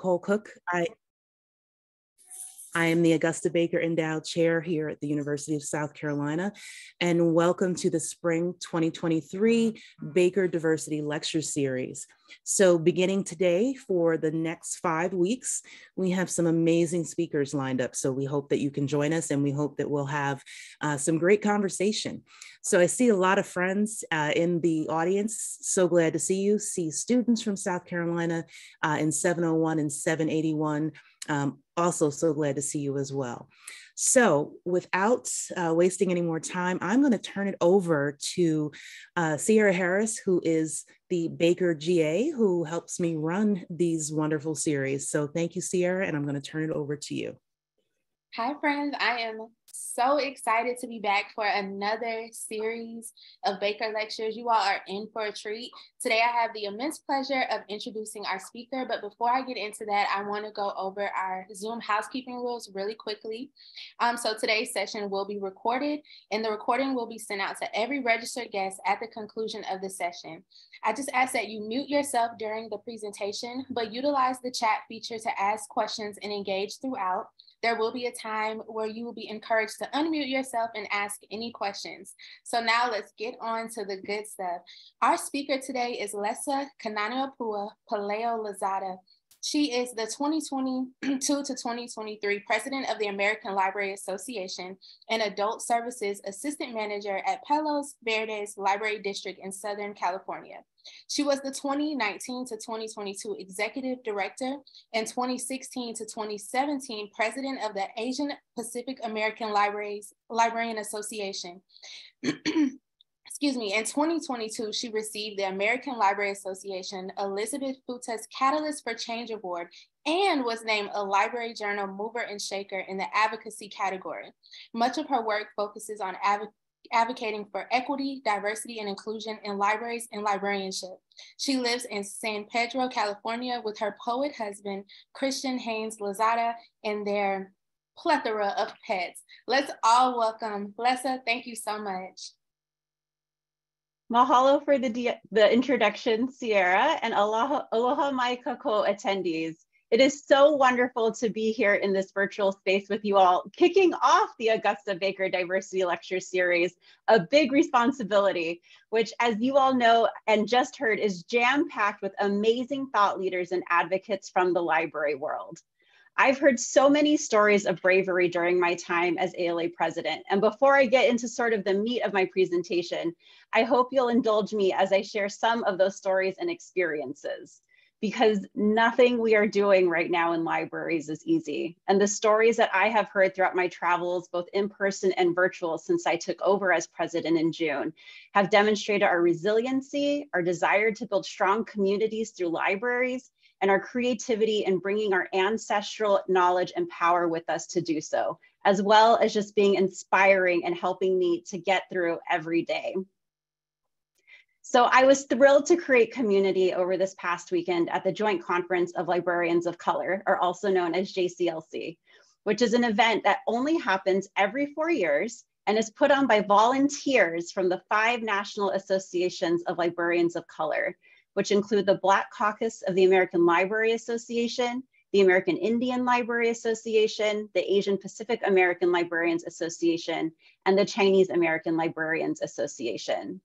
Cole Cooke. I I am the Augusta Baker Endowed Chair here at the University of South Carolina, and welcome to the Spring 2023 Baker Diversity Lecture Series. So, beginning today for the next five weeks, we have some amazing speakers lined up. So, we hope that you can join us, and we hope that we'll have uh, some great conversation. So, I see a lot of friends uh, in the audience. So glad to see you. See students from South Carolina uh, in 701 and 781. Um, also so glad to see you as well. So without uh, wasting any more time, I'm going to turn it over to uh, Sierra Harris, who is the Baker GA, who helps me run these wonderful series. So thank you, Sierra, and I'm going to turn it over to you. Hi, friends. I am so excited to be back for another series of Baker Lectures. You all are in for a treat. Today, I have the immense pleasure of introducing our speaker. But before I get into that, I want to go over our Zoom housekeeping rules really quickly. Um, so today's session will be recorded, and the recording will be sent out to every registered guest at the conclusion of the session. I just ask that you mute yourself during the presentation, but utilize the chat feature to ask questions and engage throughout. There will be a time where you will be encouraged to unmute yourself and ask any questions. So now let's get on to the good stuff. Our speaker today is Lessa Kanani'opua Paleo Lazada. She is the 2022 to 2023 president of the American Library Association and Adult Services Assistant Manager at Palos Verdes Library District in Southern California. She was the 2019 to 2022 Executive Director and 2016 to 2017 President of the Asian Pacific American Libraries Librarian Association. excuse me, in 2022, she received the American Library Association Elizabeth Futas Catalyst for Change Award and was named a Library Journal Mover and Shaker in the advocacy category. Much of her work focuses on adv advocating for equity, diversity, and inclusion in libraries and librarianship. She lives in San Pedro, California with her poet husband, Christian Haynes Lozada, and their plethora of pets. Let's all welcome Lessa. Thank you so much. Mahalo for the, the introduction, Sierra, and aloha, aloha mai kakou attendees. It is so wonderful to be here in this virtual space with you all, kicking off the Augusta Baker Diversity Lecture Series, a big responsibility, which as you all know and just heard is jam-packed with amazing thought leaders and advocates from the library world. I've heard so many stories of bravery during my time as ALA president. And before I get into sort of the meat of my presentation, I hope you'll indulge me as I share some of those stories and experiences because nothing we are doing right now in libraries is easy. And the stories that I have heard throughout my travels, both in person and virtual since I took over as president in June, have demonstrated our resiliency, our desire to build strong communities through libraries, and our creativity in bringing our ancestral knowledge and power with us to do so, as well as just being inspiring and helping me to get through every day. So I was thrilled to create community over this past weekend at the Joint Conference of Librarians of Color, or also known as JCLC, which is an event that only happens every four years and is put on by volunteers from the five national associations of librarians of color, which include the Black Caucus of the American Library Association, the American Indian Library Association, the Asian Pacific American Librarians Association, and the Chinese American Librarians Association.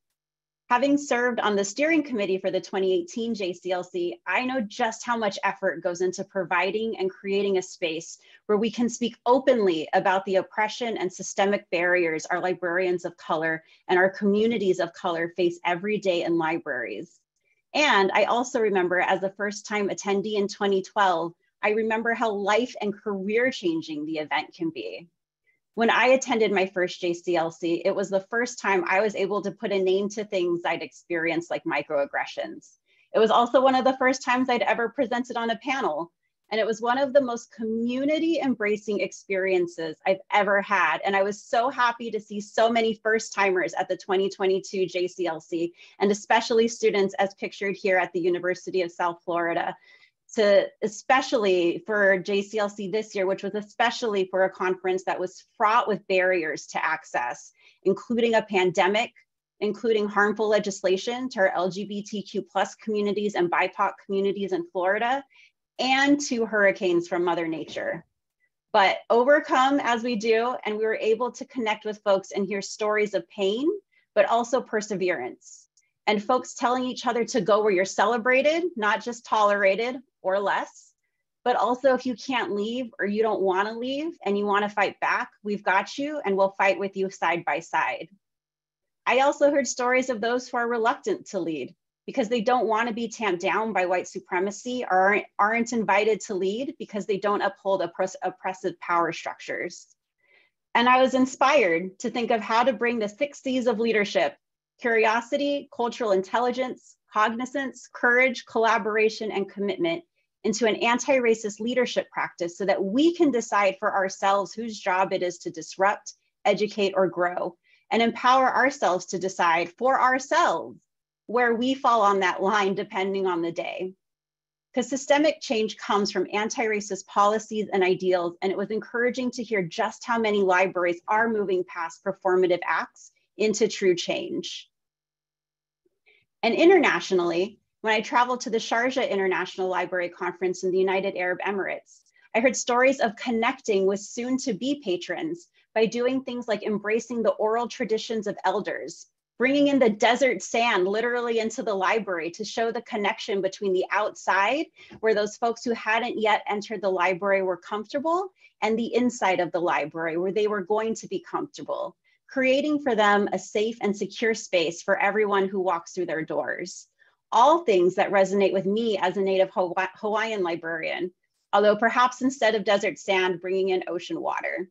Having served on the steering committee for the 2018 JCLC, I know just how much effort goes into providing and creating a space where we can speak openly about the oppression and systemic barriers our librarians of color and our communities of color face every day in libraries. And I also remember as a first time attendee in 2012, I remember how life and career changing the event can be. When I attended my first JCLC, it was the first time I was able to put a name to things I'd experienced like microaggressions. It was also one of the first times I'd ever presented on a panel. And it was one of the most community embracing experiences I've ever had. And I was so happy to see so many first timers at the 2022 JCLC, and especially students as pictured here at the University of South Florida to especially for JCLC this year, which was especially for a conference that was fraught with barriers to access, including a pandemic, including harmful legislation to our LGBTQ plus communities and BIPOC communities in Florida, and two hurricanes from Mother Nature. But overcome as we do, and we were able to connect with folks and hear stories of pain, but also perseverance. And folks telling each other to go where you're celebrated, not just tolerated or less. But also, if you can't leave or you don't want to leave and you want to fight back, we've got you and we'll fight with you side by side. I also heard stories of those who are reluctant to lead because they don't want to be tamped down by white supremacy or aren't, invited to lead because they don't uphold oppress, oppressive power structures. And I was inspired to think of how to bring the six C's of leadership curiosity, cultural intelligence, cognizance, courage, collaboration, and commitment into an anti racist leadership practice so that we can decide for ourselves whose job it is to disrupt, educate, or grow and empower ourselves to decide for ourselves where we fall on that line depending on the day. Because systemic change comes from anti racist policies and ideals, and it was encouraging to hear just how many libraries are moving past performative acts into true change. And internationally, when I traveled to the Sharjah International Library Conference in the United Arab Emirates, I heard stories of connecting with soon to be patrons by doing things like embracing the oral traditions of elders, bringing in the desert sand literally into the library to show the connection between the outside, where those folks who hadn't yet entered the library were comfortable, and the inside of the library, where they were going to be comfortable, creating for them a safe and secure space for everyone who walks through their doors. All things that resonate with me as a native Hawaiian librarian, although perhaps instead of desert sand, bringing in ocean water.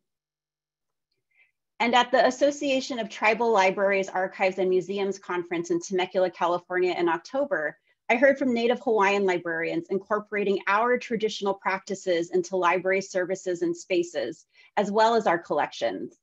And at the Association of Tribal Libraries, Archives, and Museums conference in Temecula, California in October, I heard from Native Hawaiian librarians incorporating our traditional practices into library services and spaces, as well as our collections.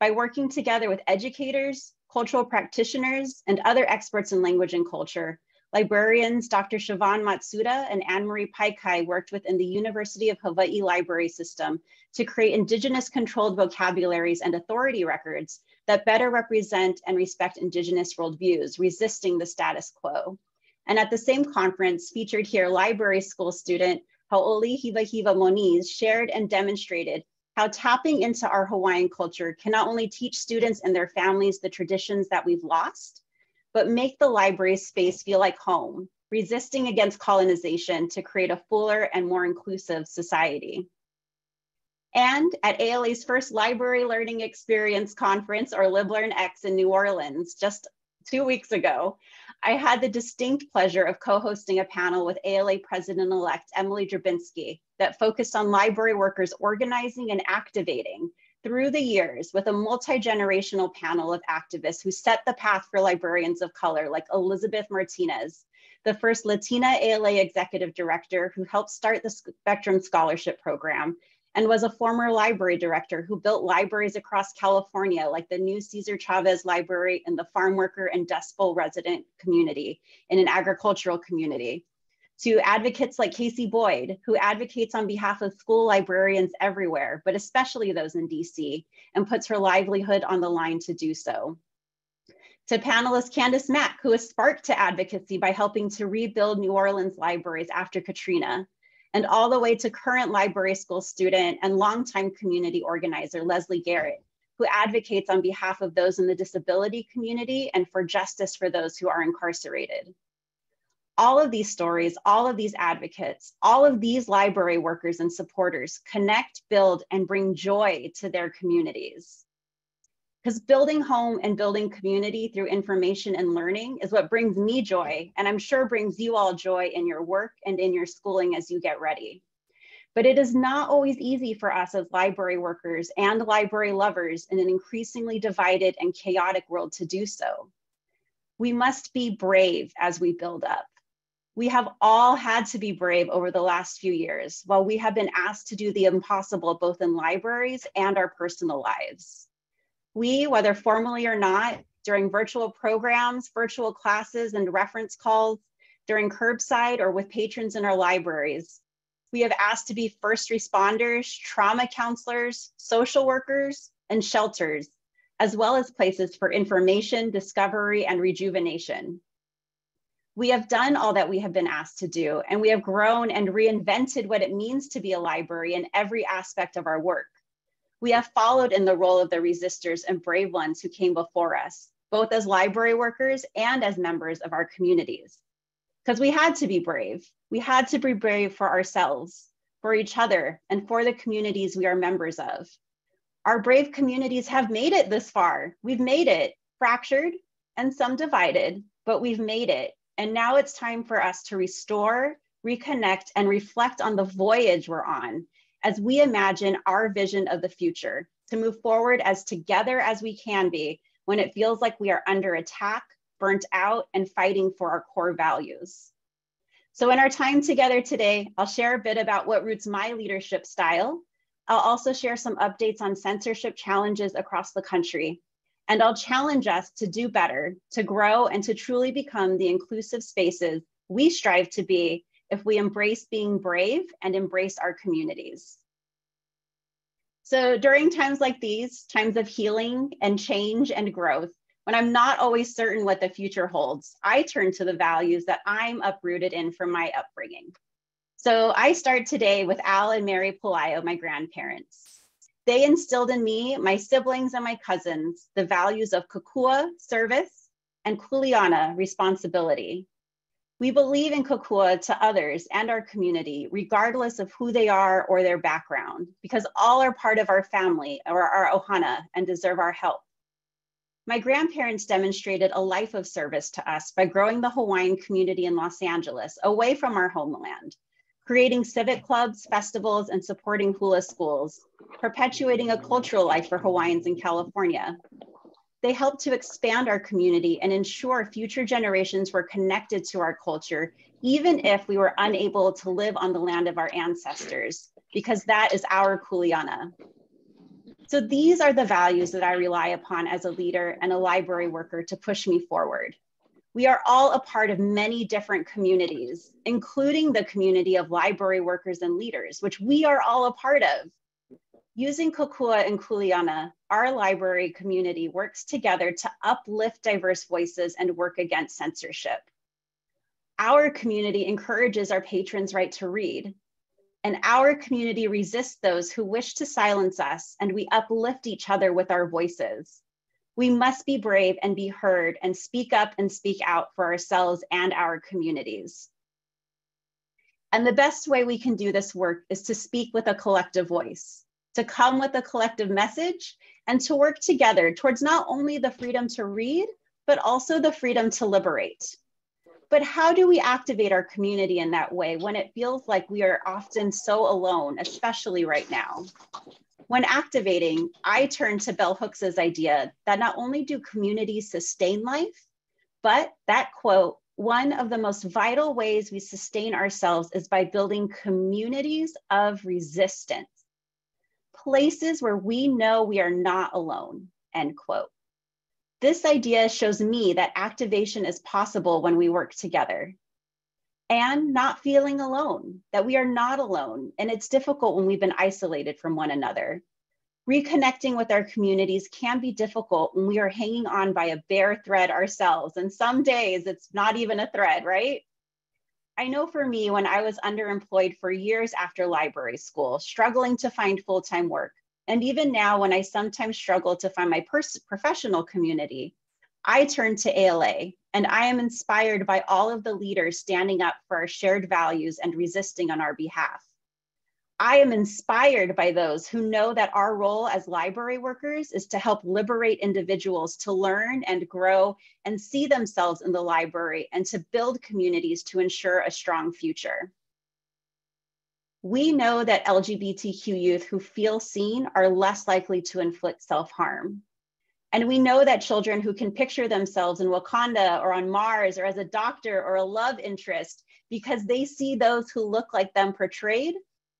By working together with educators, cultural practitioners, and other experts in language and culture, Librarians Dr. Siobhan Matsuda and Anne-Marie Paikai worked within the University of Hawaii Library System to create Indigenous controlled vocabularies and authority records that better represent and respect Indigenous worldviews, resisting the status quo. And at the same conference, featured here library school student Haoli Hiva Hiva Moniz shared and demonstrated how tapping into our Hawaiian culture can not only teach students and their families the traditions that we've lost, but make the library space feel like home, resisting against colonization to create a fuller and more inclusive society. And at ALA's first Library Learning Experience Conference, or LibLearnX in New Orleans, just two weeks ago, I had the distinct pleasure of co-hosting a panel with ALA President-elect Emily Drabinski that focused on library workers organizing and activating through the years with a multi-generational panel of activists who set the path for librarians of color like Elizabeth Martinez, the first Latina ALA executive director who helped start the Spectrum Scholarship Program and was a former library director who built libraries across California like the new Cesar Chavez Library in the farm worker and Dust Bowl resident community in an agricultural community to advocates like K.C. Boyd, who advocates on behalf of school librarians everywhere, but especially those in DC, and puts her livelihood on the line to do so. To panelist Candice Mack, who has sparked to advocacy by helping to rebuild New Orleans libraries after Katrina, and all the way to current library school student and longtime community organizer Leslie Garrett, who advocates on behalf of those in the disability community and for justice for those who are incarcerated all of these stories, all of these advocates, all of these library workers and supporters connect, build, and bring joy to their communities. Because building home and building community through information and learning is what brings me joy, and I'm sure brings you all joy in your work and in your schooling as you get ready. But it is not always easy for us as library workers and library lovers in an increasingly divided and chaotic world to do so. We must be brave as we build up we have all had to be brave over the last few years while we have been asked to do the impossible both in libraries and our personal lives. We, whether formally or not, during virtual programs, virtual classes, and reference calls, during curbside or with patrons in our libraries, we have asked to be first responders, trauma counselors, social workers, and shelters, as well as places for information, discovery, and rejuvenation. We have done all that we have been asked to do, and we have grown and reinvented what it means to be a library in every aspect of our work. We have followed in the role of the resistors and brave ones who came before us, both as library workers and as members of our communities. Because we had to be brave. We had to be brave for ourselves, for each other, and for the communities we are members of. Our brave communities have made it this far. We've made it, fractured and some divided, but we've made it. And now it's time for us to restore, reconnect, and reflect on the voyage we're on as we imagine our vision of the future to move forward as together as we can be when it feels like we are under attack, burnt out, and fighting for our core values. So, in our time together today, I'll share a bit about what roots my leadership style. I'll also share some updates on censorship challenges across the country and I'll challenge us to do better, to grow, and to truly become the inclusive spaces we strive to be if we embrace being brave and embrace our communities. So during times like these, times of healing and change and growth, when I'm not always certain what the future holds, I turn to the values that I'm uprooted in from my upbringing. So I start today with Al and Mary Pelayo, my grandparents. They instilled in me, my siblings, and my cousins the values of Kokua, service, and Kuleana, responsibility. We believe in Kokua to others and our community, regardless of who they are or their background, because all are part of our family or our ohana and deserve our help. My grandparents demonstrated a life of service to us by growing the Hawaiian community in Los Angeles away from our homeland creating civic clubs, festivals, and supporting hula schools, perpetuating a cultural life for Hawaiians in California. They helped to expand our community and ensure future generations were connected to our culture, even if we were unable to live on the land of our ancestors, because that is our kuleana. So these are the values that I rely upon as a leader and a library worker to push me forward. We are all a part of many different communities, including the community of library workers and leaders, which we are all a part of. Using Kokua and Kuleana, our library community works together to uplift diverse voices and work against censorship. Our community encourages our patrons' right to read, and our community resists those who wish to silence us, and we uplift each other with our voices. We must be brave and be heard and speak up and speak out for ourselves and our communities. And the best way we can do this work is to speak with a collective voice, to come with a collective message, and to work together towards not only the freedom to read, but also the freedom to liberate. But how do we activate our community in that way when it feels like we are often so alone, especially right now? When activating, I turn to Bell Hooks's idea that not only do communities sustain life, but that quote, one of the most vital ways we sustain ourselves is by building communities of resistance, places where we know we are not alone, end quote. This idea shows me that activation is possible when we work together and not feeling alone, that we are not alone. And it's difficult when we've been isolated from one another. Reconnecting with our communities can be difficult when we are hanging on by a bare thread ourselves. And some days it's not even a thread, right? I know for me, when I was underemployed for years after library school, struggling to find full time work, and even now when I sometimes struggle to find my pers- professional community, I turn to ALA and I am inspired by all of the leaders standing up for our shared values and resisting on our behalf. I am inspired by those who know that our role as library workers is to help liberate individuals to learn and grow and see themselves in the library and to build communities to ensure a strong future. We know that LGBTQ youth who feel seen are less likely to inflict self harm. And we know that children who can picture themselves in Wakanda or on Mars or as a doctor or a love interest because they see those who look like them portrayed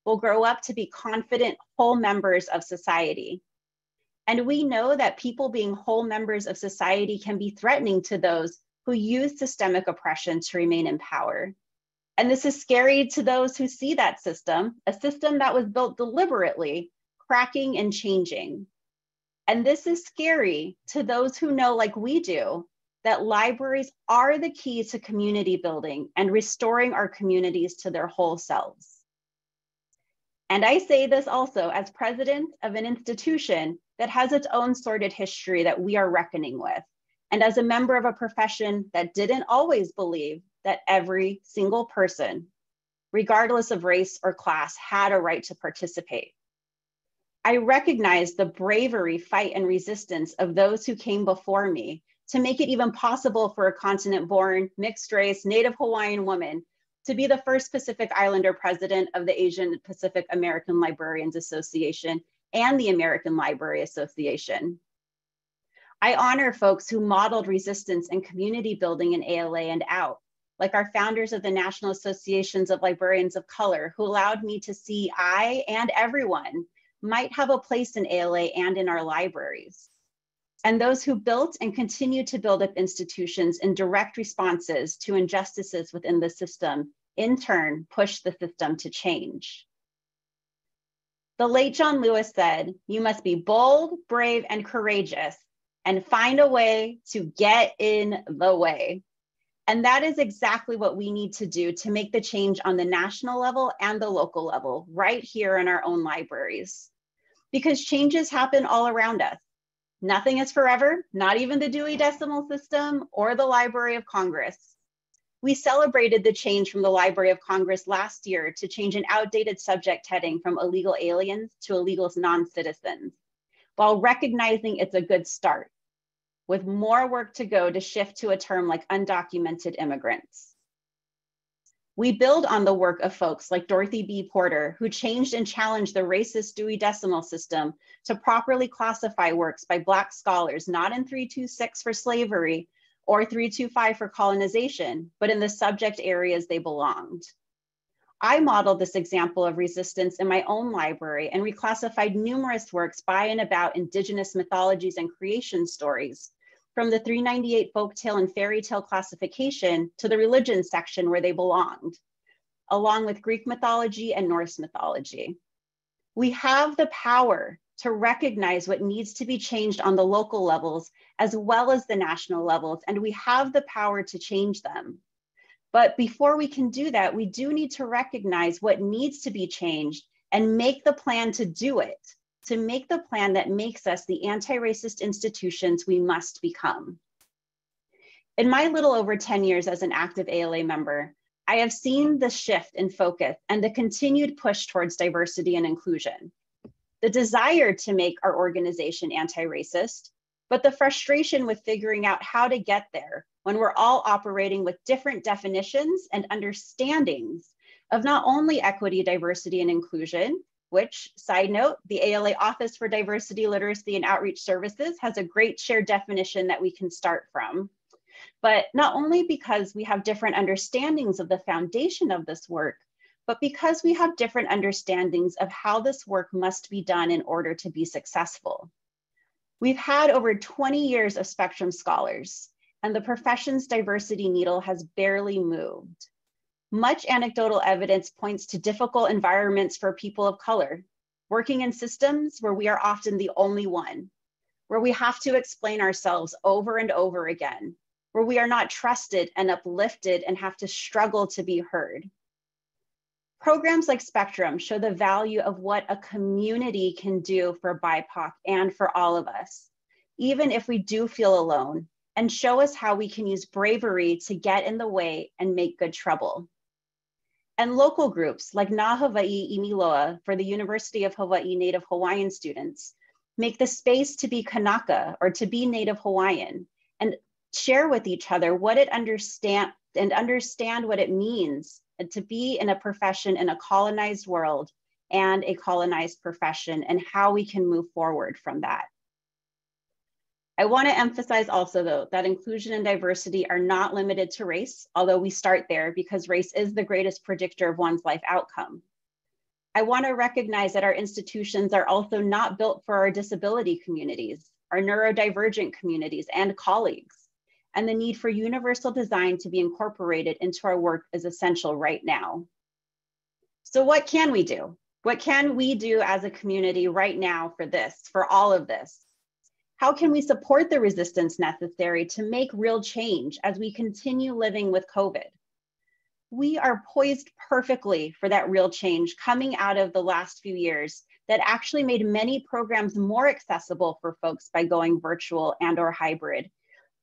will grow up to be confident, whole members of society. And we know that people being whole members of society can be threatening to those who use systemic oppression to remain in power. And this is scary to those who see that system, a system that was built deliberately, cracking and changing. And this is scary to those who know, like we do, that libraries are the key to community building and restoring our communities to their whole selves. And I say this also as president of an institution that has its own sordid history that we are reckoning with, and as a member of a profession that didn't always believe that every single person, regardless of race or class, had a right to participate. I recognize the bravery, fight, and resistance of those who came before me to make it even possible for a continent born, mixed race, Native Hawaiian woman to be the first Pacific Islander president of the Asian Pacific American Librarians Association and the American Library Association. I honor folks who modeled resistance and community building in ALA and out, like our founders of the National Associations of Librarians of Color, who allowed me to see I and everyone might have a place in ALA and in our libraries and those who built and continue to build up institutions in direct responses to injustices within the system, in turn, push the system to change. The late John Lewis said, You must be bold, brave, and courageous, and find a way to get in the way. And that is exactly what we need to do to make the change on the national level and the local level, right here in our own libraries. Because changes happen all around us. Nothing is forever, not even the Dewey Decimal System or the Library of Congress. We celebrated the change from the Library of Congress last year to change an outdated subject heading from illegal aliens to illegal non-citizens, while recognizing it's a good start, with more work to go to shift to a term like undocumented immigrants. We build on the work of folks like Dorothy B. Porter, who changed and challenged the racist Dewey Decimal System to properly classify works by Black scholars, not in 326 for slavery or 325 for colonization, but in the subject areas they belonged. I modeled this example of resistance in my own library and reclassified numerous works by and about Indigenous mythologies and creation stories from the 398 folktale and fairy tale classification to the religion section where they belonged, along with Greek mythology and Norse mythology. We have the power to recognize what needs to be changed on the local levels as well as the national levels, and we have the power to change them. But before we can do that, we do need to recognize what needs to be changed and make the plan to do it to make the plan that makes us the anti-racist institutions we must become. In my little over 10 years as an active ALA member, I have seen the shift in focus and the continued push towards diversity and inclusion. The desire to make our organization anti-racist, but the frustration with figuring out how to get there when we're all operating with different definitions and understandings of not only equity, diversity, and inclusion, which, side note, the ALA Office for Diversity, Literacy, and Outreach Services has a great shared definition that we can start from. But not only because we have different understandings of the foundation of this work, but because we have different understandings of how this work must be done in order to be successful. We've had over 20 years of spectrum scholars, and the profession's diversity needle has barely moved. Much anecdotal evidence points to difficult environments for people of color, working in systems where we are often the only one, where we have to explain ourselves over and over again, where we are not trusted and uplifted and have to struggle to be heard. Programs like Spectrum show the value of what a community can do for BIPOC and for all of us, even if we do feel alone, and show us how we can use bravery to get in the way and make good trouble and local groups like Na Hawaii Imiloa for the University of Hawaii Native Hawaiian students make the space to be Kanaka or to be Native Hawaiian and share with each other what it understand and understand what it means to be in a profession in a colonized world and a colonized profession and how we can move forward from that. I want to emphasize also, though, that inclusion and diversity are not limited to race, although we start there because race is the greatest predictor of one's life outcome. I want to recognize that our institutions are also not built for our disability communities, our neurodivergent communities, and colleagues. And the need for universal design to be incorporated into our work is essential right now. So, what can we do? What can we do as a community right now for this, for all of this? How can we support the resistance necessary to make real change as we continue living with COVID? We are poised perfectly for that real change coming out of the last few years that actually made many programs more accessible for folks by going virtual and or hybrid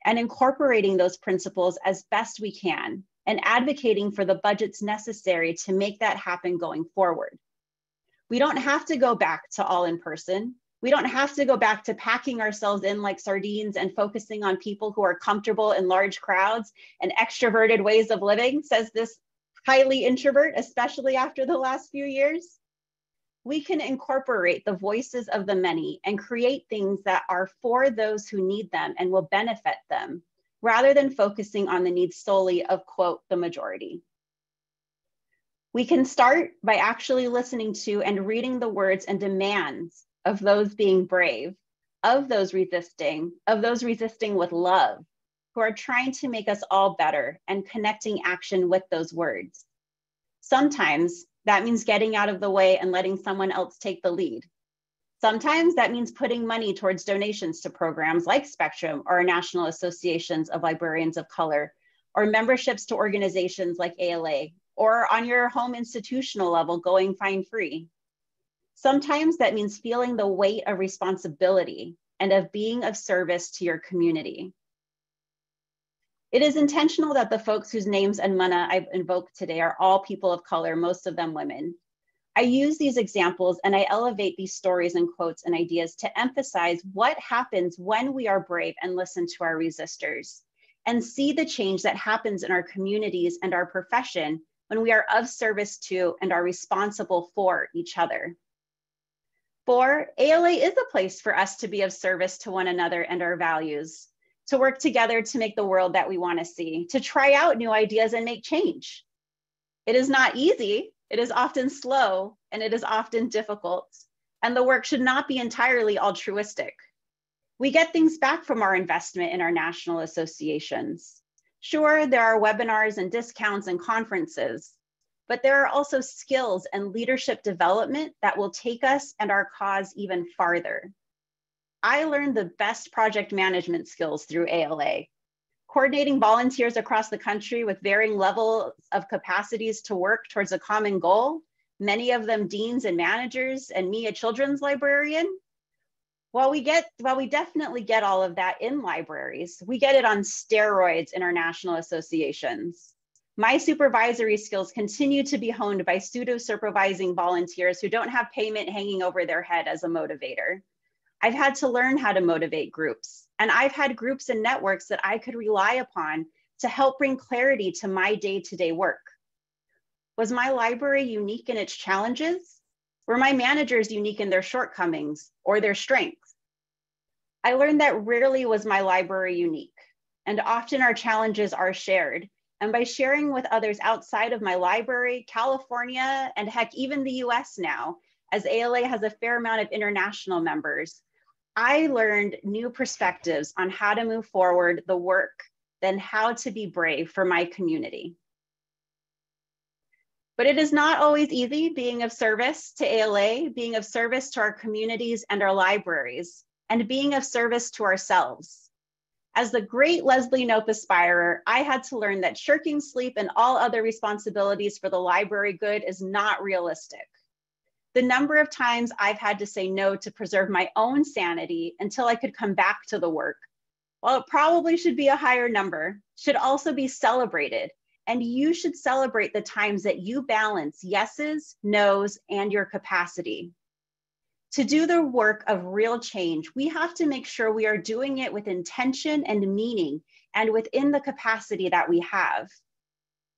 and incorporating those principles as best we can and advocating for the budgets necessary to make that happen going forward. We don't have to go back to all in person. We don't have to go back to packing ourselves in like sardines and focusing on people who are comfortable in large crowds and extroverted ways of living, says this highly introvert, especially after the last few years. We can incorporate the voices of the many and create things that are for those who need them and will benefit them, rather than focusing on the needs solely of, quote, the majority. We can start by actually listening to and reading the words and demands of those being brave, of those resisting, of those resisting with love, who are trying to make us all better and connecting action with those words. Sometimes that means getting out of the way and letting someone else take the lead. Sometimes that means putting money towards donations to programs like Spectrum or National Associations of Librarians of Color, or memberships to organizations like ALA, or on your home institutional level, going fine free. Sometimes that means feeling the weight of responsibility and of being of service to your community. It is intentional that the folks whose names and mana I've invoked today are all people of color, most of them women. I use these examples and I elevate these stories and quotes and ideas to emphasize what happens when we are brave and listen to our resistors and see the change that happens in our communities and our profession when we are of service to and are responsible for each other. Four, ALA is a place for us to be of service to one another and our values, to work together to make the world that we want to see, to try out new ideas and make change. It is not easy, it is often slow, and it is often difficult. And the work should not be entirely altruistic. We get things back from our investment in our national associations. Sure, there are webinars and discounts and conferences, but there are also skills and leadership development that will take us and our cause even farther. I learned the best project management skills through ALA. Coordinating volunteers across the country with varying levels of capacities to work towards a common goal, many of them deans and managers, and me, a children's librarian. While we get, while we definitely get all of that in libraries, we get it on steroids in our national associations. My supervisory skills continue to be honed by pseudo supervising volunteers who don't have payment hanging over their head as a motivator. I've had to learn how to motivate groups, and I've had groups and networks that I could rely upon to help bring clarity to my day to day work. Was my library unique in its challenges? Were my managers unique in their shortcomings or their strengths? I learned that rarely was my library unique, and often our challenges are shared and by sharing with others outside of my library, California, and heck, even the US now, as ALA has a fair amount of international members, I learned new perspectives on how to move forward the work, then how to be brave for my community. But it is not always easy being of service to ALA, being of service to our communities and our libraries, and being of service to ourselves. As the great Leslie Knope aspirer, I had to learn that shirking sleep and all other responsibilities for the library good is not realistic. The number of times I've had to say no to preserve my own sanity until I could come back to the work, while it probably should be a higher number, should also be celebrated. And you should celebrate the times that you balance yeses, nos, and your capacity to do the work of real change, we have to make sure we are doing it with intention and meaning and within the capacity that we have.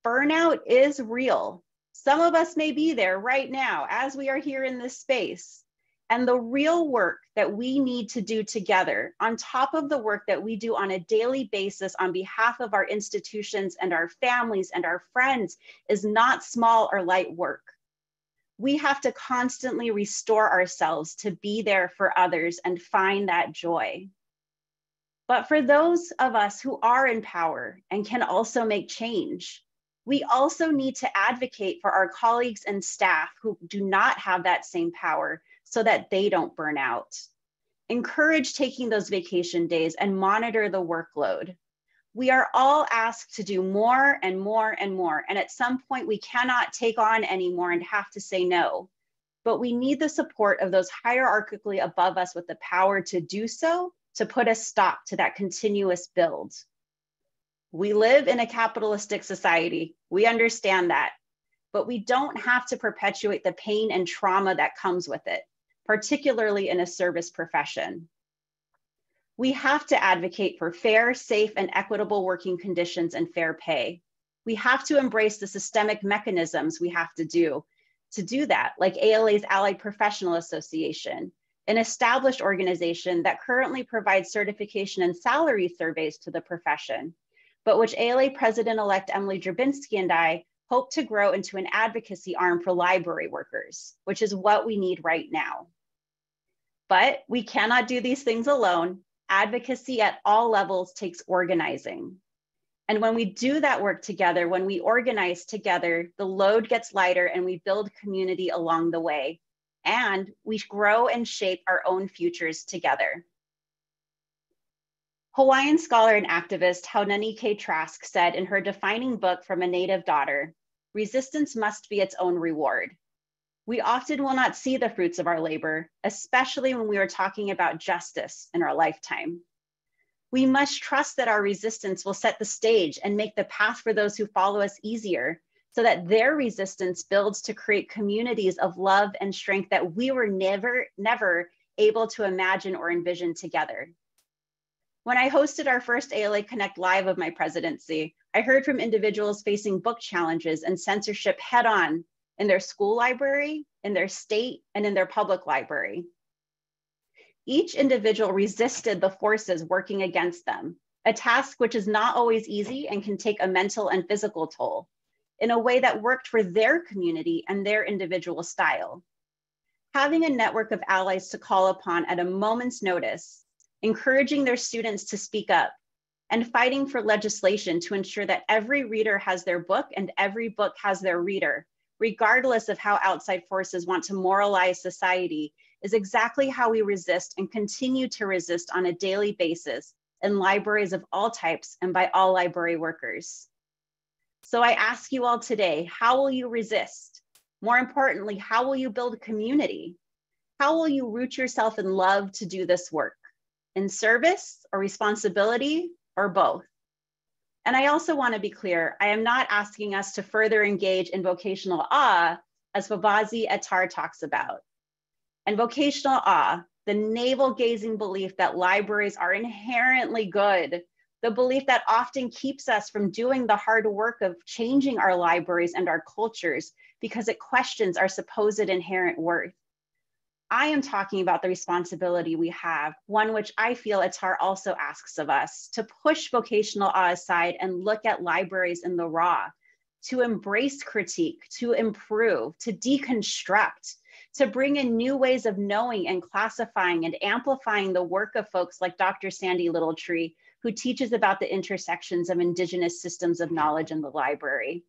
Burnout is real. Some of us may be there right now as we are here in this space. And the real work that we need to do together, on top of the work that we do on a daily basis on behalf of our institutions and our families and our friends, is not small or light work we have to constantly restore ourselves to be there for others and find that joy. But for those of us who are in power and can also make change, we also need to advocate for our colleagues and staff who do not have that same power so that they don't burn out. Encourage taking those vacation days and monitor the workload. We are all asked to do more and more and more. And at some point, we cannot take on anymore and have to say no. But we need the support of those hierarchically above us with the power to do so to put a stop to that continuous build. We live in a capitalistic society. We understand that. But we don't have to perpetuate the pain and trauma that comes with it, particularly in a service profession. We have to advocate for fair, safe, and equitable working conditions and fair pay. We have to embrace the systemic mechanisms we have to do to do that, like ALA's Allied Professional Association, an established organization that currently provides certification and salary surveys to the profession, but which ALA President-elect Emily Drabinski and I hope to grow into an advocacy arm for library workers, which is what we need right now. But we cannot do these things alone. Advocacy at all levels takes organizing. And when we do that work together, when we organize together, the load gets lighter and we build community along the way. And we grow and shape our own futures together. Hawaiian scholar and activist Haunani-Kay Trask said in her defining book from a Native daughter, resistance must be its own reward. We often will not see the fruits of our labor, especially when we are talking about justice in our lifetime. We must trust that our resistance will set the stage and make the path for those who follow us easier so that their resistance builds to create communities of love and strength that we were never, never able to imagine or envision together. When I hosted our first ALA Connect Live of my presidency, I heard from individuals facing book challenges and censorship head on in their school library, in their state, and in their public library. Each individual resisted the forces working against them, a task which is not always easy and can take a mental and physical toll in a way that worked for their community and their individual style. Having a network of allies to call upon at a moment's notice encouraging their students to speak up, and fighting for legislation to ensure that every reader has their book and every book has their reader, regardless of how outside forces want to moralize society, is exactly how we resist and continue to resist on a daily basis in libraries of all types and by all library workers. So I ask you all today, how will you resist? More importantly, how will you build community? How will you root yourself in love to do this work? in service or responsibility or both. And I also want to be clear, I am not asking us to further engage in vocational awe as Fobazi Ettarh talks about. And vocational awe, the navel gazing belief that libraries are inherently good, the belief that often keeps us from doing the hard work of changing our libraries and our cultures because it questions our supposed inherent worth. I am talking about the responsibility we have, one which I feel Ettarh also asks of us to push vocational awe aside and look at libraries in the raw, to embrace critique, to improve, to deconstruct, to bring in new ways of knowing and classifying and amplifying the work of folks like Dr. Sandy Littletree, who teaches about the intersections of Indigenous systems of knowledge in the library.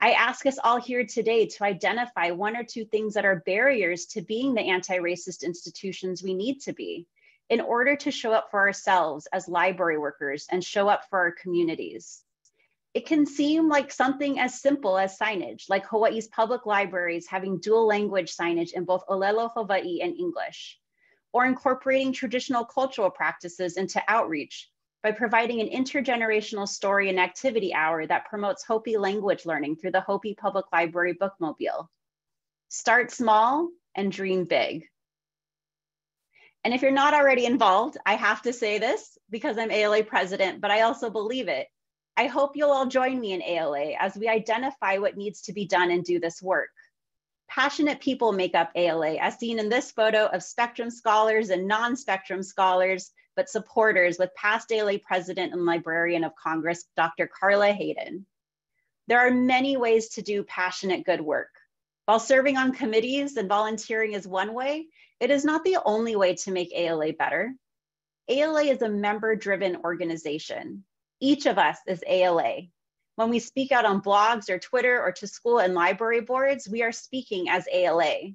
I ask us all here today to identify one or two things that are barriers to being the anti-racist institutions we need to be in order to show up for ourselves as library workers and show up for our communities. It can seem like something as simple as signage, like Hawaii's public libraries having dual language signage in both Olelo Hawaii and English, or incorporating traditional cultural practices into outreach, by providing an intergenerational story and activity hour that promotes Hopi language learning through the Hopi Public Library Bookmobile. Start small and dream big. And if you're not already involved, I have to say this because I'm ALA president, but I also believe it. I hope you'll all join me in ALA as we identify what needs to be done and do this work. Passionate people make up ALA, as seen in this photo of Spectrum scholars and non-Spectrum scholars but supporters with past ALA President and Librarian of Congress, Dr. Carla Hayden. There are many ways to do passionate good work. While serving on committees and volunteering is one way, it is not the only way to make ALA better. ALA is a member-driven organization. Each of us is ALA. When we speak out on blogs or Twitter or to school and library boards, we are speaking as ALA.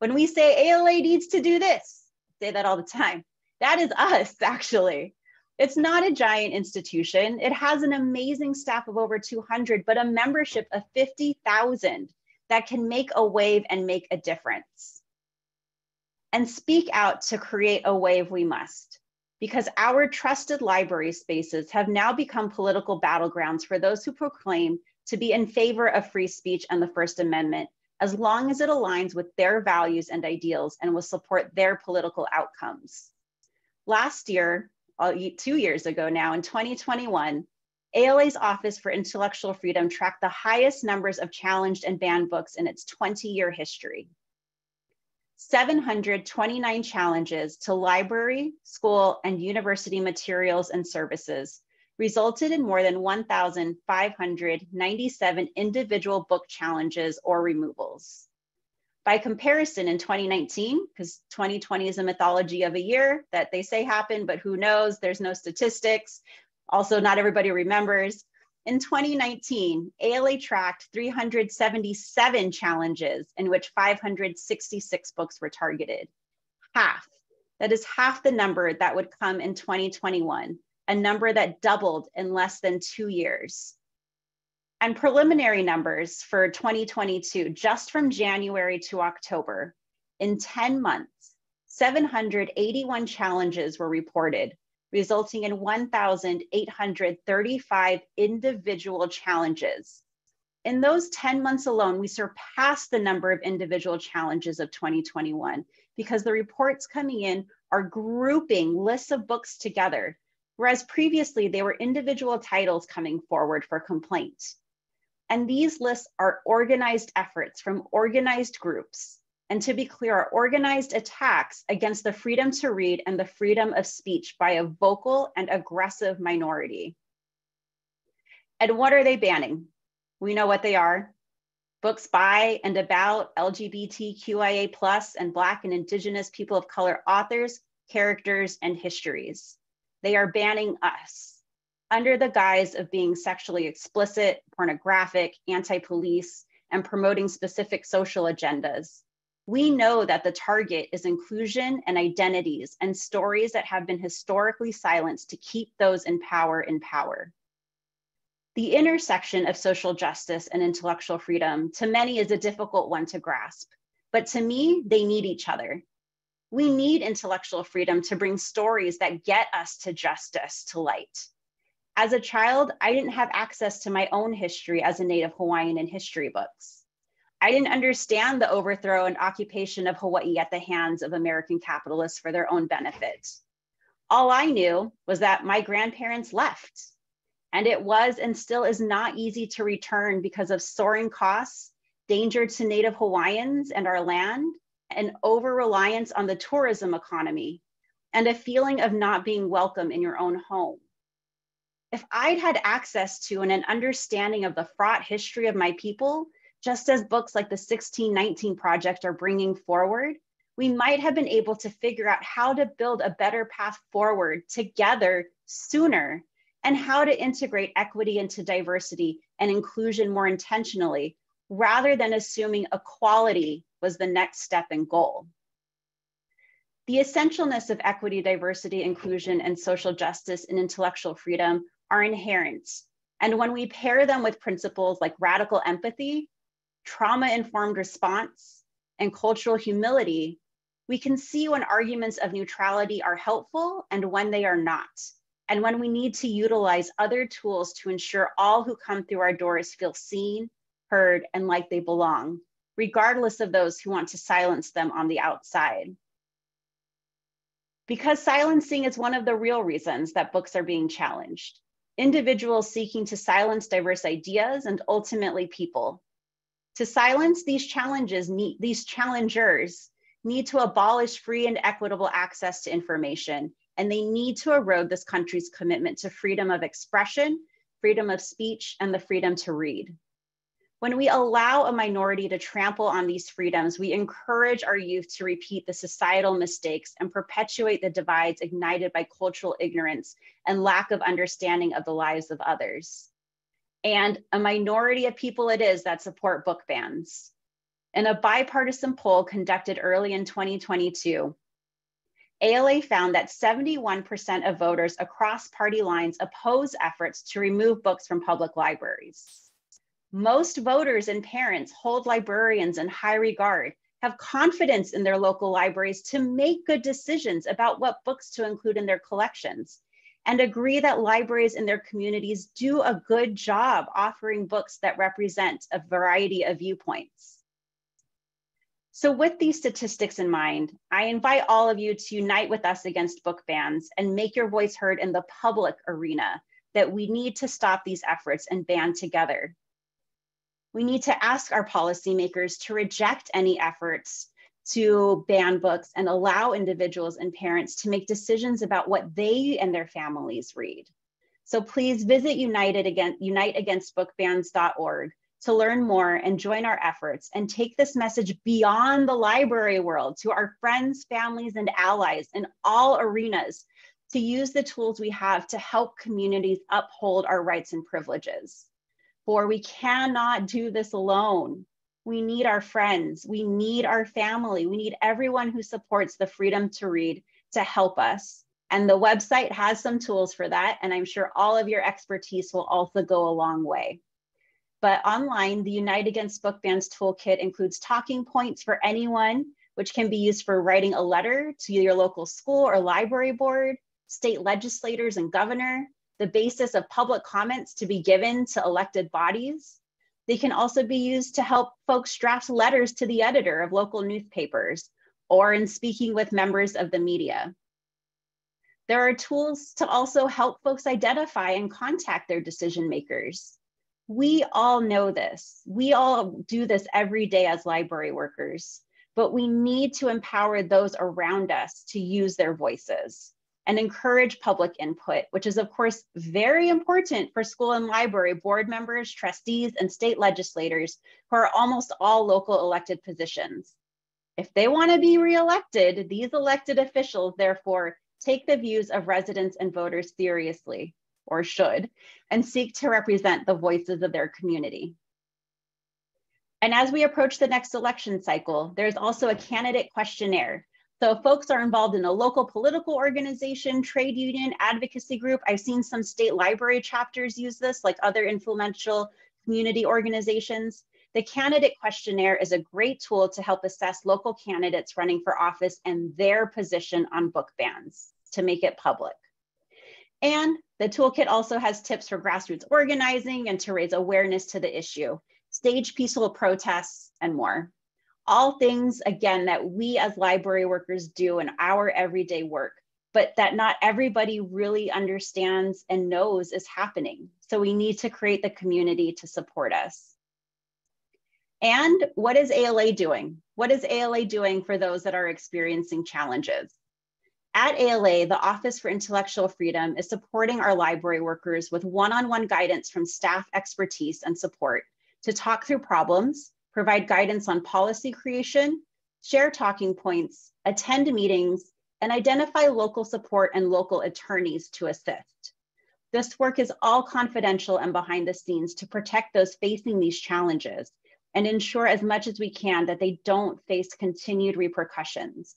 When we say ALA needs to do this, say that all the time. That is us, actually. It's not a giant institution. It has an amazing staff of over 200, but a membership of 50,000 that can make a wave and make a difference. And speak out to create a wave we must, because our trusted library spaces have now become political battlegrounds for those who proclaim to be in favor of free speech and the First Amendment, as long as it aligns with their values and ideals and will support their political outcomes. Last year, uh, two years ago now, in 2021, ALA's Office for Intellectual Freedom tracked the highest numbers of challenged and banned books in its 20 year history. 729 challenges to library, school, and university materials and services resulted in more than 1,597 individual book challenges or removals. By comparison, in 2019, because 2020 is a mythology of a year that they say happened, but who knows? There's no statistics. Also, not everybody remembers. In 2019, ALA tracked 377 challenges in which 566 books were targeted. Half. That is half the number that would come in 2021, a number that doubled in less than two years. And preliminary numbers for 2022, just from January to October, in 10 months, 781 challenges were reported, resulting in 1,835 individual challenges. In those 10 months alone, we surpassed the number of individual challenges of 2021 because the reports coming in are grouping lists of books together, whereas previously they were individual titles coming forward for complaint. And these lists are organized efforts from organized groups. And to be clear, are organized attacks against the freedom to read and the freedom of speech by a vocal and aggressive minority. And what are they banning? We know what they are. Books by and about LGBTQIA plus and Black and Indigenous people of color authors, characters, and histories. They are banning us under the guise of being sexually explicit, pornographic, anti police, and promoting specific social agendas. We know that the target is inclusion and identities and stories that have been historically silenced to keep those in power in power. The intersection of social justice and intellectual freedom to many is a difficult one to grasp, but to me, they need each other. We need intellectual freedom to bring stories that get us to justice to light. As a child, I didn't have access to my own history as a Native Hawaiian in history books. I didn't understand the overthrow and occupation of Hawaii at the hands of American capitalists for their own benefit. All I knew was that my grandparents left, and it was and still is not easy to return because of soaring costs, danger to Native Hawaiians and our land, and over reliance on the tourism economy, and a feeling of not being welcome in your own home if I'd had access to and an understanding of the fraught history of my people, just as books like the 1619 Project are bringing forward, we might have been able to figure out how to build a better path forward together sooner and how to integrate equity into diversity and inclusion more intentionally rather than assuming equality was the next step and goal. The essentialness of equity, diversity, inclusion, and social justice and intellectual freedom are inherent. And when we pair them with principles like radical empathy, trauma informed response, and cultural humility, we can see when arguments of neutrality are helpful and when they are not, and when we need to utilize other tools to ensure all who come through our doors feel seen, heard, and like they belong, regardless of those who want to silence them on the outside. Because silencing is one of the real reasons that books are being challenged individuals seeking to silence diverse ideas and ultimately people. To silence these challenges, need, these challengers need to abolish free and equitable access to information, and they need to erode this country's commitment to freedom of expression, freedom of speech, and the freedom to read. When we allow a minority to trample on these freedoms, we encourage our youth to repeat the societal mistakes and perpetuate the divides ignited by cultural ignorance and lack of understanding of the lives of others. And a minority of people it is that support book bans. In a bipartisan poll conducted early in 2022, ALA found that 71% of voters across party lines oppose efforts to remove books from public libraries. Most voters and parents hold librarians in high regard, have confidence in their local libraries to make good decisions about what books to include in their collections, and agree that libraries in their communities do a good job offering books that represent a variety of viewpoints. So with these statistics in mind, I invite all of you to unite with us against book bans and make your voice heard in the public arena that we need to stop these efforts and band together. We need to ask our policymakers to reject any efforts to ban books and allow individuals and parents to make decisions about what they and their families read. So please visit United Against, uniteagainstbookbans.org to learn more and join our efforts and take this message beyond the library world to our friends, families, and allies in all arenas to use the tools we have to help communities uphold our rights and privileges. For we cannot do this alone. We need our friends, we need our family, we need everyone who supports the freedom to read to help us. And the website has some tools for that. And I'm sure all of your expertise will also go a long way. But online, the Unite Against Book Bans Toolkit includes talking points for anyone, which can be used for writing a letter to your local school or library board, state legislators and governor, the basis of public comments to be given to elected bodies. They can also be used to help folks draft letters to the editor of local newspapers or in speaking with members of the media. There are tools to also help folks identify and contact their decision makers we all know this. We all do this every day as library workers, but we need to empower those around us to use their voices and encourage public input, which is, of course, very important for school and library board members, trustees, and state legislators who are almost all local elected positions. If they want to be reelected, these elected officials, therefore, take the views of residents and voters seriously or should, and seek to represent the voices of their community. And as we approach the next election cycle, there's also a candidate questionnaire. So folks are involved in a local political organization, trade union, advocacy group, I've seen some state library chapters use this, like other influential community organizations. The candidate questionnaire is a great tool to help assess local candidates running for office and their position on book bans to make it public. And the toolkit also has tips for grassroots organizing and to raise awareness to the issue, stage peaceful protests, and more. All things, again, that we as library workers do in our everyday work, but that not everybody really understands and knows is happening. So we need to create the community to support us. And what is ALA doing? What is ALA doing for those that are experiencing challenges? At ALA, the Office for Intellectual Freedom is supporting our library workers with one-on-one guidance from staff expertise and support to talk through problems, provide guidance on policy creation, share talking points, attend meetings, and identify local support and local attorneys to assist. This work is all confidential and behind the scenes to protect those facing these challenges and ensure as much as we can that they don't face continued repercussions.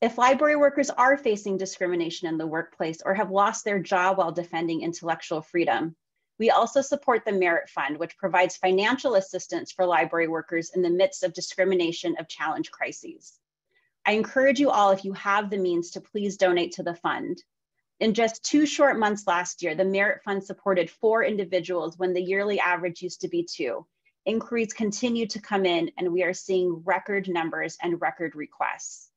If library workers are facing discrimination in the workplace or have lost their job while defending intellectual freedom, we also support the Merit Fund, which provides financial assistance for library workers in the midst of discrimination of challenge crises. I encourage you all, if you have the means, to please donate to the fund. In just two short months last year, the Merit Fund supported four individuals when the yearly average used to be two. Inquiries continue to come in, and we are seeing record numbers and record requests.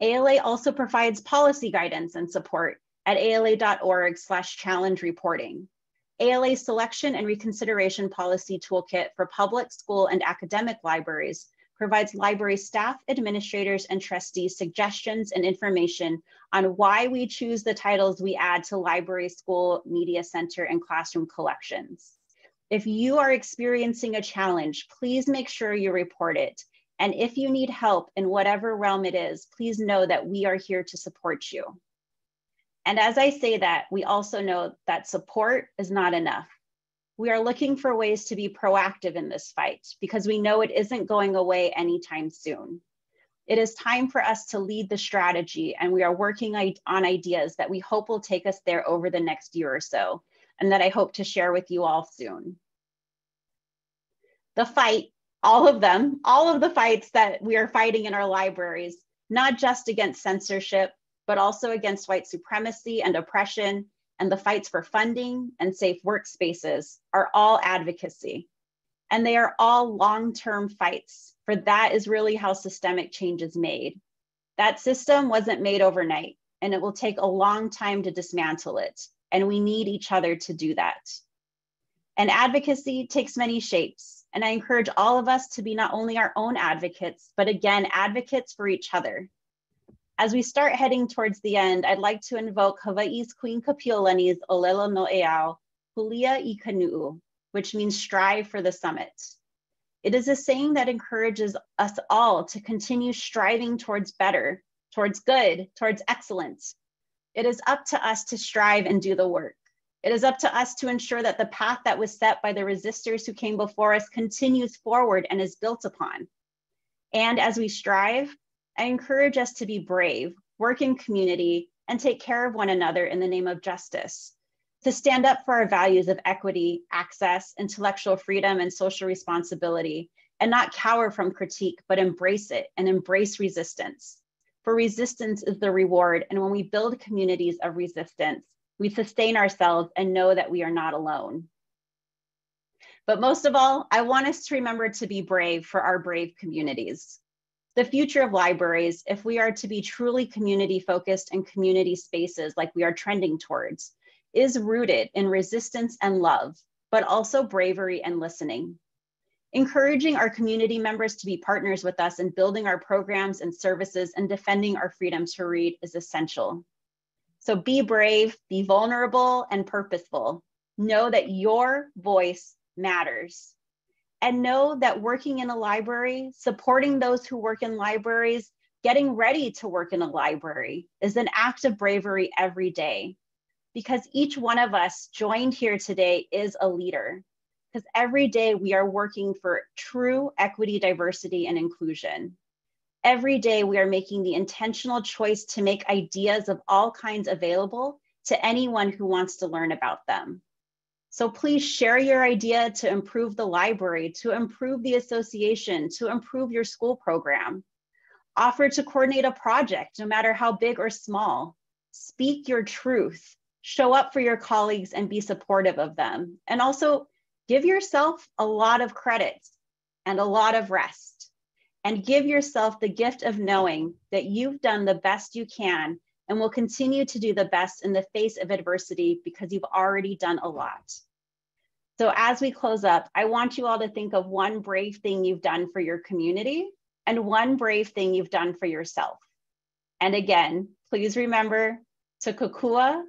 ALA also provides policy guidance and support at ala.org slash challenge reporting. ALA selection and reconsideration policy toolkit for public, school, and academic libraries provides library staff, administrators, and trustees suggestions and information on why we choose the titles we add to library, school, media center, and classroom collections. If you are experiencing a challenge, please make sure you report it and if you need help in whatever realm it is, please know that we are here to support you. And as I say that, we also know that support is not enough. We are looking for ways to be proactive in this fight because we know it isn't going away anytime soon. It is time for us to lead the strategy, and we are working on ideas that we hope will take us there over the next year or so, and that I hope to share with you all soon. The fight, all of them, all of the fights that we are fighting in our libraries, not just against censorship, but also against white supremacy and oppression, and the fights for funding and safe workspaces are all advocacy. And they are all long term fights, for that is really how systemic change is made. That system wasn't made overnight, and it will take a long time to dismantle it. And we need each other to do that. And advocacy takes many shapes. And I encourage all of us to be not only our own advocates, but again, advocates for each other. As we start heading towards the end, I'd like to invoke Hawaii's Queen Kapiolani's Olelo no Eau, Kulia i ka nu'u, which means strive for the summit. It is a saying that encourages us all to continue striving towards better, towards good, towards excellence. It is up to us to strive and do the work. It is up to us to ensure that the path that was set by the resistors who came before us continues forward and is built upon. And as we strive, I encourage us to be brave, work in community, and take care of one another in the name of justice to stand up for our values of equity, access, intellectual freedom, and social responsibility, and not cower from critique, but embrace it and embrace resistance. For resistance is the reward. And when we build communities of resistance, we sustain ourselves and know that we are not alone. But most of all, I want us to remember to be brave for our brave communities. The future of libraries, if we are to be truly community focused and community spaces like we are trending towards, is rooted in resistance and love, but also bravery and listening. Encouraging our community members to be partners with us in building our programs and services and defending our freedom to read is essential. So be brave, be vulnerable, and purposeful. Know that your voice matters. And know that working in a library, supporting those who work in libraries, getting ready to work in a library is an act of bravery every day because each one of us joined here today is a leader. Because every day we are working for true equity, diversity, and inclusion. Every day we are making the intentional choice to make ideas of all kinds available to anyone who wants to learn about them. So please share your idea to improve the library, to improve the association, to improve your school program. Offer to coordinate a project, no matter how big or small. Speak your truth show up for your colleagues and be supportive of them. And also give yourself a lot of credit and a lot of rest. And give yourself the gift of knowing that you've done the best you can and will continue to do the best in the face of adversity because you've already done a lot. So, as we close up, I want you all to think of one brave thing you've done for your community and one brave thing you've done for yourself. And again, please remember to kokua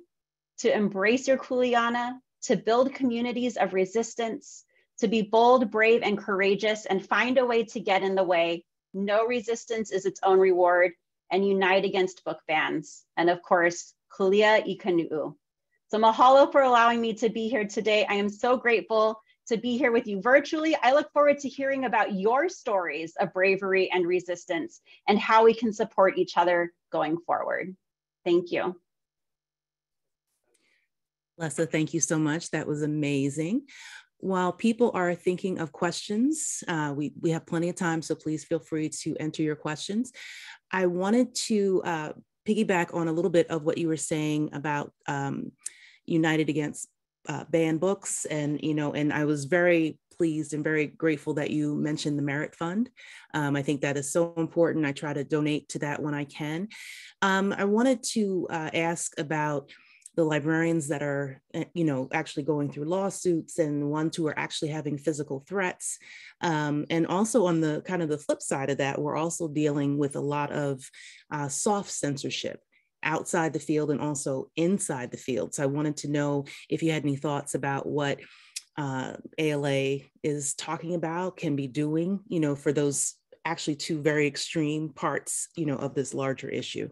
to embrace your kuleana, to build communities of resistance, to be bold, brave, and courageous, and find a way to get in the way. No resistance is its own reward, and unite against book bans. And of course, kulia ikanu'u. So mahalo for allowing me to be here today. I am so grateful to be here with you virtually. I look forward to hearing about your stories of bravery and resistance and how we can support each other going forward. Thank you. Lessa, thank you so much. That was amazing. While people are thinking of questions, uh, we, we have plenty of time, so please feel free to enter your questions. I wanted to uh, piggyback on a little bit of what you were saying about um, United Against uh, Banned Books. And, you know, and I was very pleased and very grateful that you mentioned the Merit Fund. Um, I think that is so important. I try to donate to that when I can. Um, I wanted to uh, ask about the librarians that are, eh, you know, actually going through lawsuits and ones who are actually having physical threats. Um, and also on the kind of the flip side of that, we're also dealing with a lot of uh, soft censorship outside the field and also inside the field. So I wanted to know if you had any thoughts about what uh, ALA is talking about, can be doing, you know, for those actually two very extreme parts, you know, of this larger issue.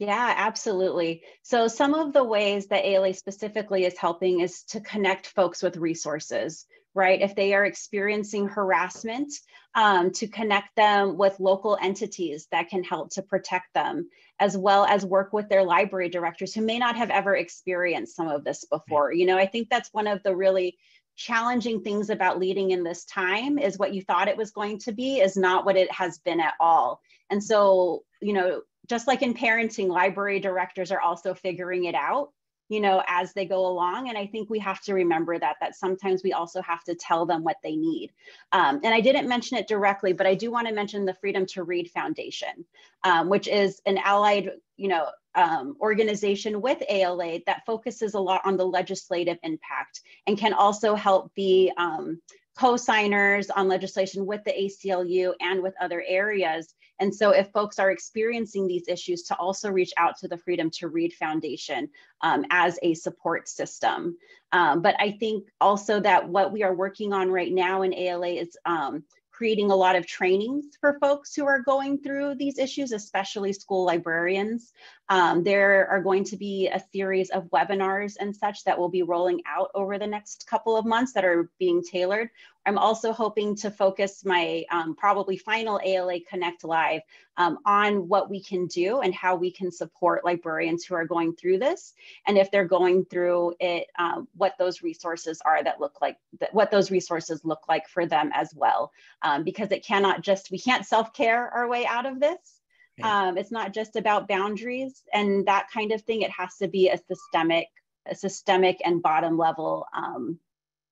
Yeah, absolutely. So, some of the ways that ALA specifically is helping is to connect folks with resources, right? If they are experiencing harassment, um, to connect them with local entities that can help to protect them, as well as work with their library directors who may not have ever experienced some of this before. You know, I think that's one of the really challenging things about leading in this time is what you thought it was going to be is not what it has been at all. And so, you know, just like in parenting, library directors are also figuring it out you know as they go along and i think we have to remember that that sometimes we also have to tell them what they need um, and i didn't mention it directly but i do want to mention the freedom to read foundation um, which is an allied you know um, organization with ala that focuses a lot on the legislative impact and can also help be um, co-signers on legislation with the ACLU and with other areas. And so if folks are experiencing these issues to also reach out to the Freedom to Read Foundation um, as a support system. Um, but I think also that what we are working on right now in ALA is um, creating a lot of trainings for folks who are going through these issues, especially school librarians. Um, there are going to be a series of webinars and such that will be rolling out over the next couple of months that are being tailored. I'm also hoping to focus my um, probably final ALA Connect Live um, on what we can do and how we can support librarians who are going through this. And if they're going through it, um, what those resources are that look like, that, what those resources look like for them as well. Um, because it cannot just, we can't self-care our way out of this. Um, it's not just about boundaries and that kind of thing. It has to be a systemic, a systemic and bottom level um,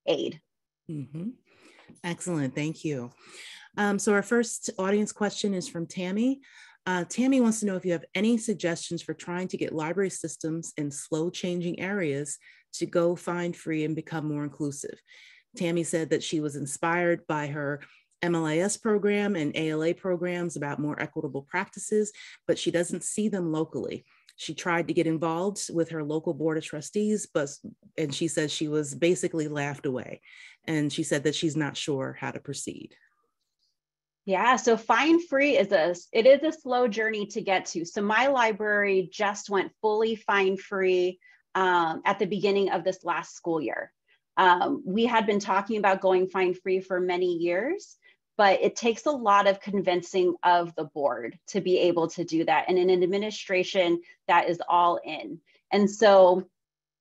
aid. Mm -hmm. Excellent, thank you. Um, so our first audience question is from Tammy. Uh, Tammy wants to know if you have any suggestions for trying to get library systems in slow changing areas to go fine free and become more inclusive. Tammy said that she was inspired by her MLIS program and ALA programs about more equitable practices, but she doesn't see them locally. She tried to get involved with her local board of trustees, but and she says she was basically laughed away. And she said that she's not sure how to proceed. Yeah, so Fine Free is a it is a slow journey to get to. So my library just went fully Fine Free um, at the beginning of this last school year. Um, we had been talking about going Fine Free for many years, but it takes a lot of convincing of the board to be able to do that, and an administration that is all in. And so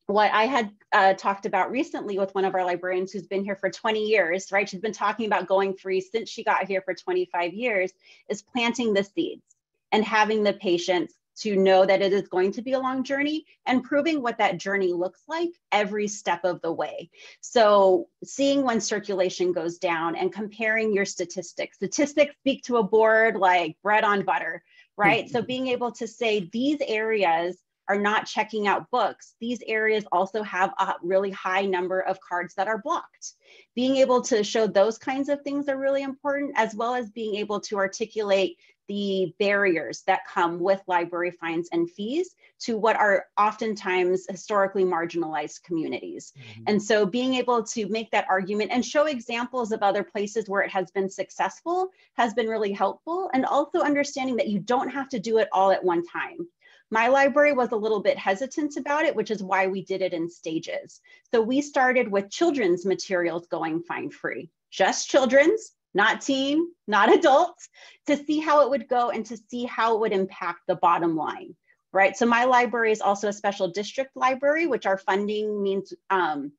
what I had uh, talked about recently with one of our librarians who's been here for 20 years, right? She's been talking about going free since she got here for 25 years, is planting the seeds and having the patience to know that it is going to be a long journey and proving what that journey looks like every step of the way. So, seeing when circulation goes down and comparing your statistics. Statistics speak to a board like bread on butter, right? Mm -hmm. So, being able to say these areas are not checking out books, these areas also have a really high number of cards that are blocked. Being able to show those kinds of things are really important, as well as being able to articulate the barriers that come with library fines and fees to what are oftentimes historically marginalized communities. Mm-hmm. And so being able to make that argument and show examples of other places where it has been successful has been really helpful. And also understanding that you don't have to do it all at one time. My library was a little bit hesitant about it, which is why we did it in stages. So we started with children's materials going Fine Free, just children's, not teen, not adults, to see how it would go and to see how it would impact the bottom line, right? So my library is also a special district library, which our funding means um,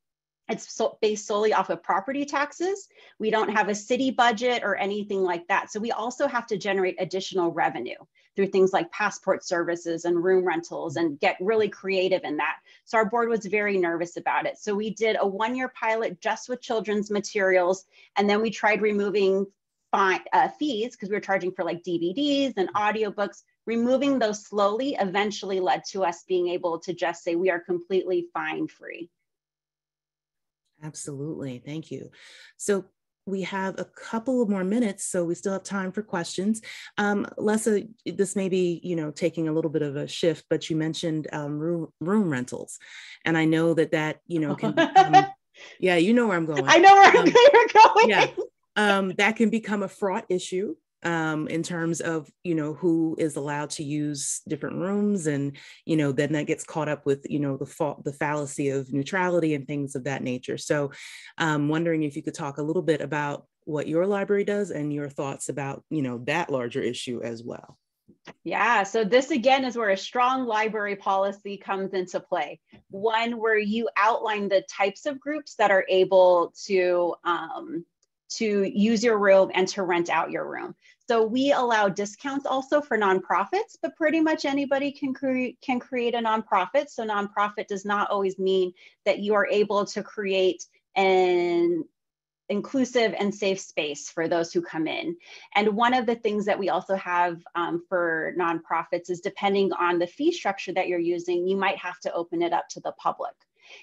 it's so based solely off of property taxes. We don't have a city budget or anything like that. So we also have to generate additional revenue through things like passport services and room rentals and get really creative in that. So our board was very nervous about it. So we did a one year pilot just with children's materials. And then we tried removing fine, uh, fees because we were charging for like DVDs and audiobooks. Removing those slowly eventually led to us being able to just say we are completely fine free. Absolutely. Thank you. So we have a couple of more minutes, so we still have time for questions. Um, Lessa, this may be, you know, taking a little bit of a shift, but you mentioned um, room, room rentals. And I know that that, you know, can become, yeah, you know where I'm going. I know where um, you're going. Yeah. Um, that can become a fraught issue um, in terms of you know who is allowed to use different rooms and you know then that gets caught up with you know the fa- the fallacy of neutrality and things of that nature so um, wondering if you could talk a little bit about what your library does and your thoughts about you know that larger issue as well yeah, so this again is where a strong library policy comes into play. One where you outline the types of groups that are able to um, to use your room and to rent out your room. So we allow discounts also for nonprofits, but pretty much anybody can create can create a nonprofit. So nonprofit does not always mean that you are able to create an inclusive and safe space for those who come in. And one of the things that we also have um, for nonprofits is depending on the fee structure that you're using, you might have to open it up to the public.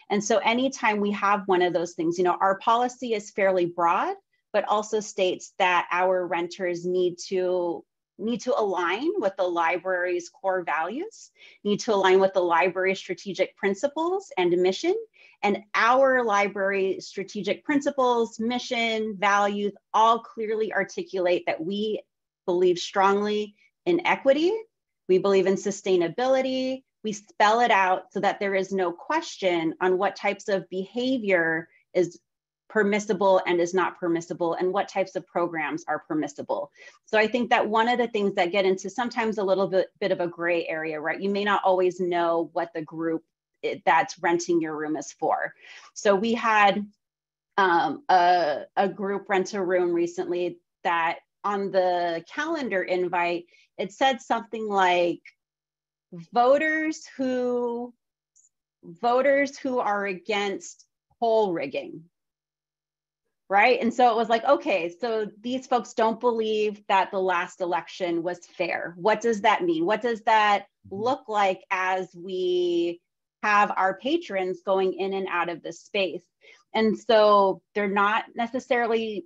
And so anytime we have one of those things, you know, our policy is fairly broad, but also states that our renters need to need to align with the library's core values, need to align with the library's strategic principles and mission, and our library strategic principles, mission, values all clearly articulate that we believe strongly in equity, we believe in sustainability, we spell it out so that there is no question on what types of behavior is permissible and is not permissible and what types of programs are permissible. So I think that one of the things that get into sometimes a little bit, bit of a gray area, right? You may not always know what the group that's renting your room is for. So we had um, a, a group rent a room recently that on the calendar invite, it said something like voters who voters who are against poll rigging right and so it was like okay so these folks don't believe that the last election was fair what does that mean what does that mm-hmm. look like as we have our patrons going in and out of the space. And so they're not necessarily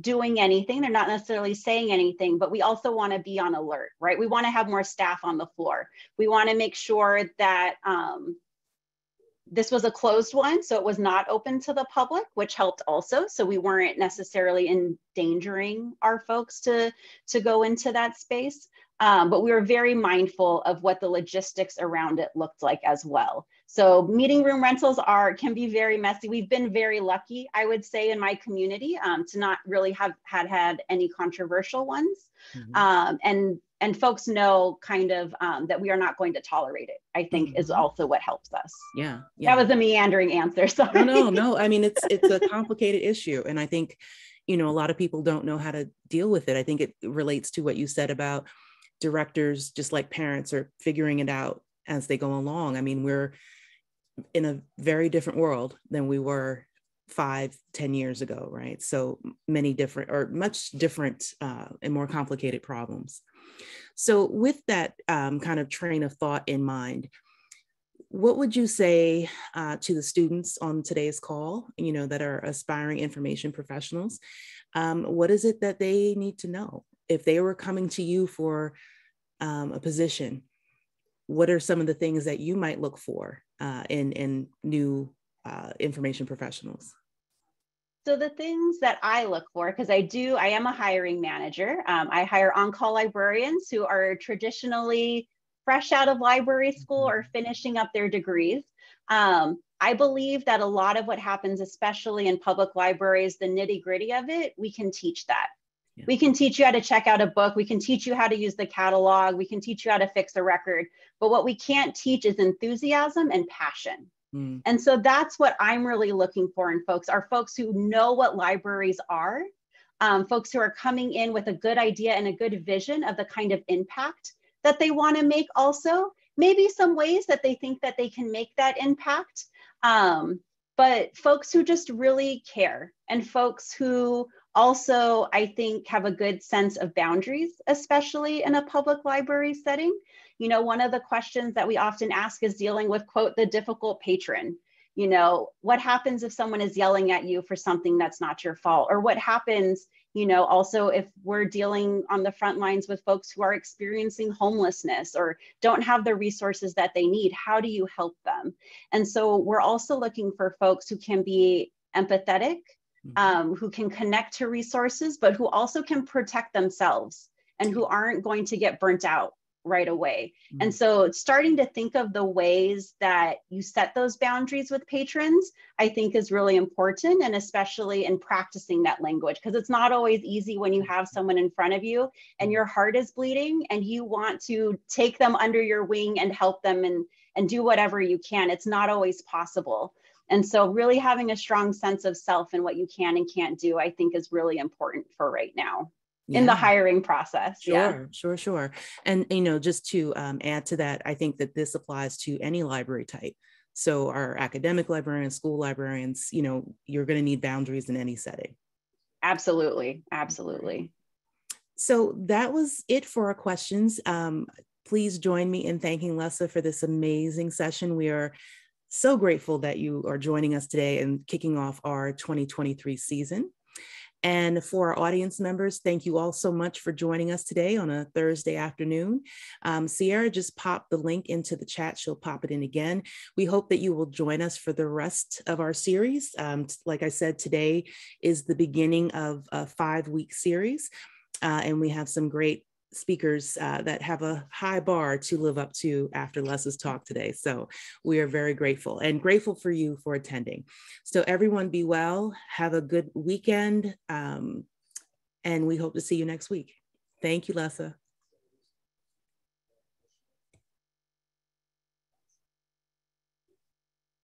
doing anything, they're not necessarily saying anything, but we also want to be on alert, right? We want to have more staff on the floor. We want to make sure that um, this was a closed one, so it was not open to the public, which helped also. So we weren't necessarily endangering our folks to, to go into that space. Um, but we were very mindful of what the logistics around it looked like as well. So meeting room rentals are can be very messy. We've been very lucky, I would say, in my community um, to not really have had had any controversial ones. Mm-hmm. Um, and and folks know kind of um, that we are not going to tolerate it. I think mm-hmm. is also what helps us. Yeah, yeah, that was a meandering answer. Sorry. No, no, no. I mean, it's it's a complicated issue, and I think you know a lot of people don't know how to deal with it. I think it relates to what you said about directors, just like parents, are figuring it out as they go along. I mean, we're in a very different world than we were five, ten years ago, right? So many different or much different uh, and more complicated problems. So, with that um, kind of train of thought in mind, what would you say uh, to the students on today's call, you know, that are aspiring information professionals? Um, what is it that they need to know? If they were coming to you for um, a position, what are some of the things that you might look for uh, in, in new uh, information professionals? So the things that I look for, because I do, I am a hiring manager. Um, I hire on-call librarians who are traditionally fresh out of library school or finishing up their degrees. Um, I believe that a lot of what happens, especially in public libraries, the nitty gritty of it, we can teach that. Yeah. We can teach you how to check out a book. We can teach you how to use the catalog. We can teach you how to fix a record. But what we can't teach is enthusiasm and passion. Mm. And so that's what I'm really looking for in folks are folks who know what libraries are, um, folks who are coming in with a good idea and a good vision of the kind of impact that they want to make also, maybe some ways that they think that they can make that impact. Um, but folks who just really care and folks who also, I think, have a good sense of boundaries, especially in a public library setting. You know, one of the questions that we often ask is dealing with, quote, the difficult patron. You know, what happens if someone is yelling at you for something that's not your fault? Or what happens, you know, also if we're dealing on the front lines with folks who are experiencing homelessness or don't have the resources that they need? How do you help them? And so we're also looking for folks who can be empathetic mm-hmm. um, who can connect to resources, but who also can protect themselves and who aren't going to get burnt out right away. Mm-hmm. And so starting to think of the ways that you set those boundaries with patrons, I think is really important. And especially in practicing that language, because it's not always easy when you have someone in front of you and your heart is bleeding and you want to take them under your wing and help them and, and do whatever you can. It's not always possible. And so really having a strong sense of self and what you can and can't do, I think is really important for right now yeah. in the hiring process. Sure, yeah. sure, sure. And you know, just to um, add to that, I think that this applies to any library type. So our academic librarians, school librarians, you know, you're going to need boundaries in any setting. Absolutely, absolutely. So that was it for our questions. Um, please join me in thanking Lessa for this amazing session. We are so grateful that you are joining us today and kicking off our 2023 season. And for our audience members, thank you all so much for joining us today on a Thursday afternoon. Um, Sierra just popped the link into the chat. She'll pop it in again. We hope that you will join us for the rest of our series. Um, like I said, today is the beginning of a five week series. Uh, and we have some great speakers uh, that have a high bar to live up to after Les's talk today. So we are very grateful and grateful for you for attending. So everyone be well, have a good weekend, um, and we hope to see you next week. Thank you, Lessa.